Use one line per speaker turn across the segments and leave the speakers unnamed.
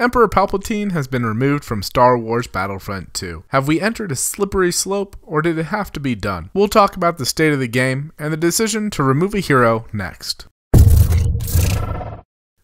Emperor Palpatine has been removed from Star Wars Battlefront 2. Have we entered a slippery slope, or did it have to be done? We'll talk about the state of the game and the decision to remove a hero next.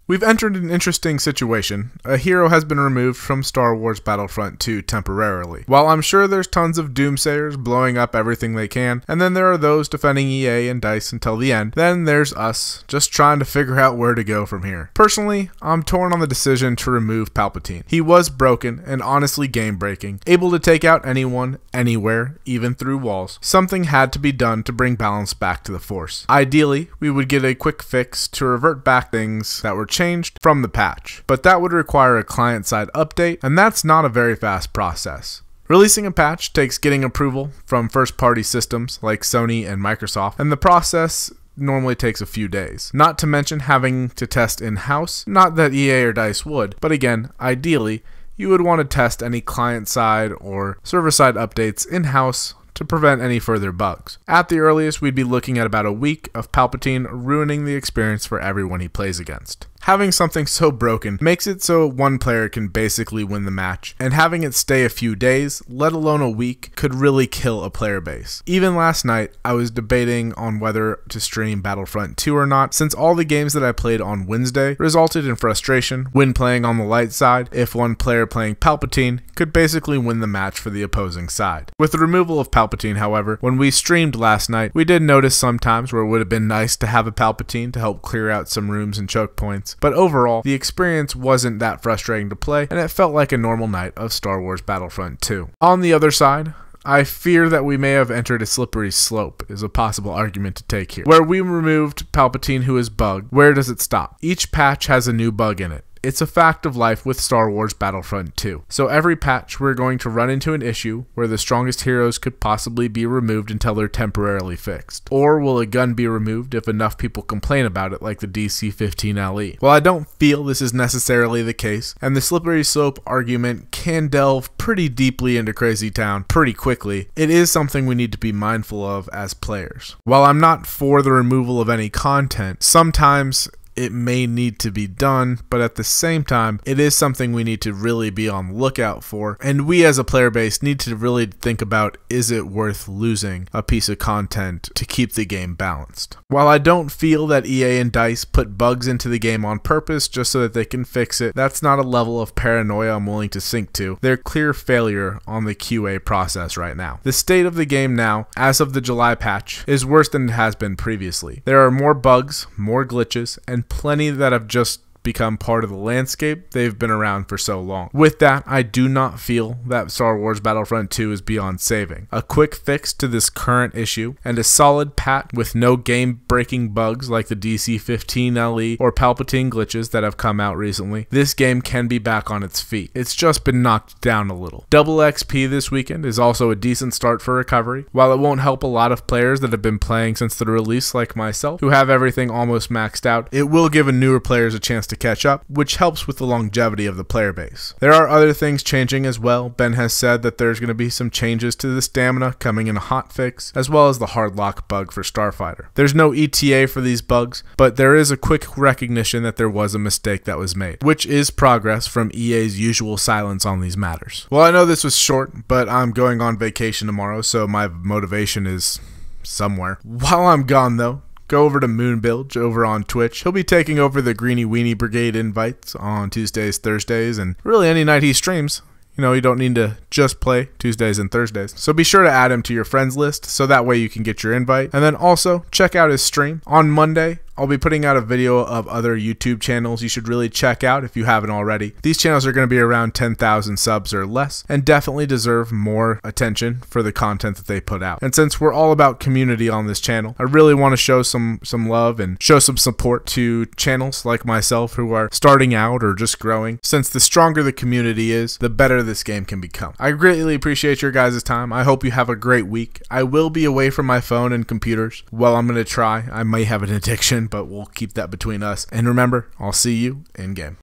We've entered an interesting situation. A hero has been removed from Star Wars Battlefront 2 temporarily. While I'm sure there's tons of doomsayers blowing up everything they can, and then there are those defending EA and DICE until the end, then there's us, just trying to figure out where to go from here. Personally, I'm torn on the decision to remove Palpatine. He was broken and honestly game breaking, able to take out anyone, anywhere, even through walls. Something had to be done to bring balance back to the Force. Ideally, we would get a quick fix to revert back things that were changed from the patch, but that would require a client side update, and that's not a very fast process. Releasing a patch takes getting approval from first party systems like Sony and Microsoft, and the process normally takes a few days. Not to mention having to test in house, not that EA or DICE would, but again, ideally, you would want to test any client side or server side updates in house to prevent any further bugs. At the earliest, we'd be looking at about a week of Palpatine ruining the experience for everyone he plays against. Having something so broken makes it so one player can basically win the match, and having it stay a few days, let alone a week, could really kill a player base. Even last night, I was debating on whether to stream Battlefront 2 or not, since all the games that I played on Wednesday resulted in frustration when playing on the light side if one player playing Palpatine could basically win the match for the opposing side. With the removal of Palpatine, however, when we streamed last night, we did notice sometimes where it would have been nice to have a Palpatine to help clear out some rooms and choke points but overall, the experience wasn't that frustrating to play, and it felt like a normal night of Star Wars Battlefront 2. On the other side, I fear that we may have entered a slippery slope, is a possible argument to take here. Where we removed Palpatine, who is bugged, where does it stop? Each patch has a new bug in it. It's a fact of life with Star Wars Battlefront 2. So every patch, we're going to run into an issue where the strongest heroes could possibly be removed until they're temporarily fixed. Or will a gun be removed if enough people complain about it, like the DC-15 LE? While I don't feel this is necessarily the case, and the slippery slope argument can delve pretty deeply into Crazy Town pretty quickly, it is something we need to be mindful of as players. While I'm not for the removal of any content, sometimes it may need to be done, but at the same time, it is something we need to really be on lookout for. And we as a player base need to really think about is it worth losing a piece of content to keep the game balanced? While I don't feel that EA and DICE put bugs into the game on purpose just so that they can fix it, that's not a level of paranoia I'm willing to sink to. They're clear failure on the QA process right now. The state of the game now, as of the July patch, is worse than it has been previously. There are more bugs, more glitches, and plenty that have just become part of the landscape, they've been around for so long. With that, I do not feel that Star Wars Battlefront 2 is beyond saving. A quick fix to this current issue and a solid patch with no game breaking bugs like the DC 15 LE or Palpatine glitches that have come out recently, this game can be back on its feet. It's just been knocked down a little. Double XP this weekend is also a decent start for recovery. While it won't help a lot of players that have been playing since the release, like myself, who have everything almost maxed out, it will give newer players a chance to to catch up, which helps with the longevity of the player base. There are other things changing as well. Ben has said that there's going to be some changes to the stamina coming in a hotfix, as well as the hard lock bug for Starfighter. There's no ETA for these bugs, but there is a quick recognition that there was a mistake that was made, which is progress from EA's usual silence on these matters. Well, I know this was short, but I'm going on vacation tomorrow, so my motivation is somewhere. While I'm gone, though, go over to Moonbilge over on Twitch. He'll be taking over the Greenie Weenie Brigade invites on Tuesdays, Thursdays, and really any night he streams. You know, you don't need to just play Tuesdays and Thursdays. So be sure to add him to your friends list so that way you can get your invite. And then also check out his stream on Monday. I'll be putting out a video of other YouTube channels you should really check out if you haven't already. These channels are going to be around 10,000 subs or less and definitely deserve more attention for the content that they put out. And since we're all about community on this channel, I really want to show some some love and show some support to channels like myself who are starting out or just growing. Since the stronger the community is, the better this game can become. I greatly appreciate your guys' time. I hope you have a great week. I will be away from my phone and computers. Well, I'm going to try. I may have an addiction but we'll keep that between us. And remember, I'll see you in game.